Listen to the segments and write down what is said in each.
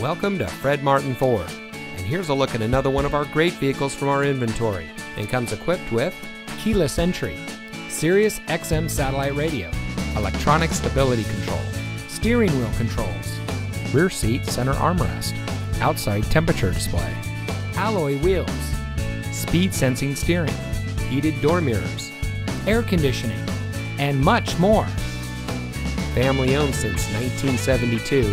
Welcome to Fred Martin Ford. And here's a look at another one of our great vehicles from our inventory and comes equipped with keyless entry, Sirius XM satellite radio, electronic stability control, steering wheel controls, rear seat center armrest, outside temperature display, alloy wheels, speed sensing steering, heated door mirrors, air conditioning, and much more. Family owned since 1972,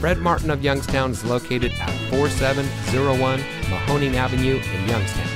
Fred Martin of Youngstown is located at 4701 Mahoning Avenue in Youngstown.